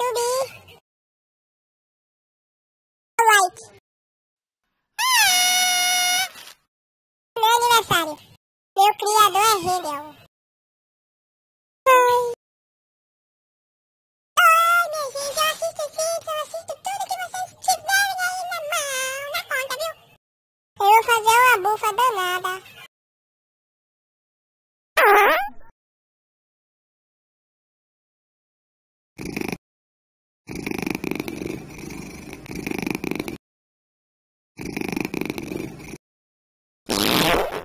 YouTube. Like. Meu aniversário. Meu criador é Rebel. Oi. Oi, gente. Eu assisto tudo que vocês tiverem aí na mão, na conta, viu? Eu vou fazer uma bufa danada. you.